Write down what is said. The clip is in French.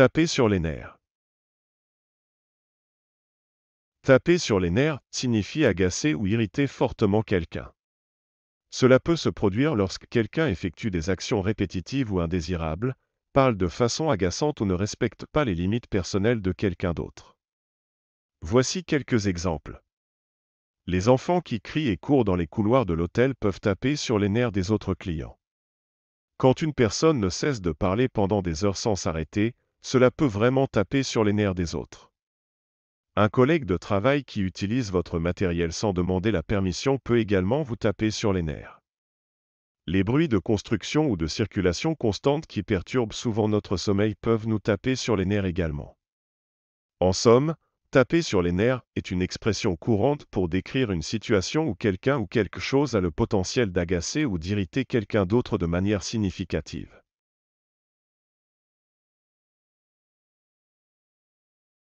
Taper sur les nerfs. Taper sur les nerfs signifie agacer ou irriter fortement quelqu'un. Cela peut se produire lorsque quelqu'un effectue des actions répétitives ou indésirables, parle de façon agaçante ou ne respecte pas les limites personnelles de quelqu'un d'autre. Voici quelques exemples. Les enfants qui crient et courent dans les couloirs de l'hôtel peuvent taper sur les nerfs des autres clients. Quand une personne ne cesse de parler pendant des heures sans s'arrêter, cela peut vraiment taper sur les nerfs des autres. Un collègue de travail qui utilise votre matériel sans demander la permission peut également vous taper sur les nerfs. Les bruits de construction ou de circulation constante qui perturbent souvent notre sommeil peuvent nous taper sur les nerfs également. En somme, taper sur les nerfs est une expression courante pour décrire une situation où quelqu'un ou quelque chose a le potentiel d'agacer ou d'irriter quelqu'un d'autre de manière significative.